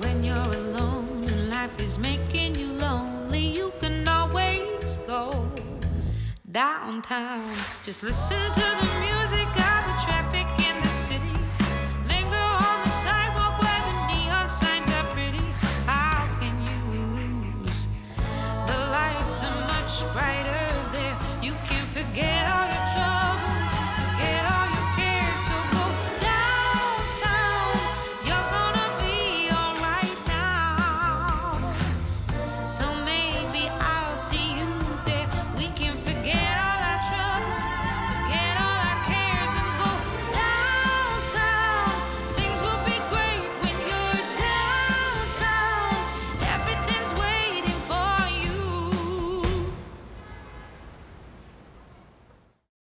When you're alone and life is making you lonely, you can always go downtown. Just listen to the music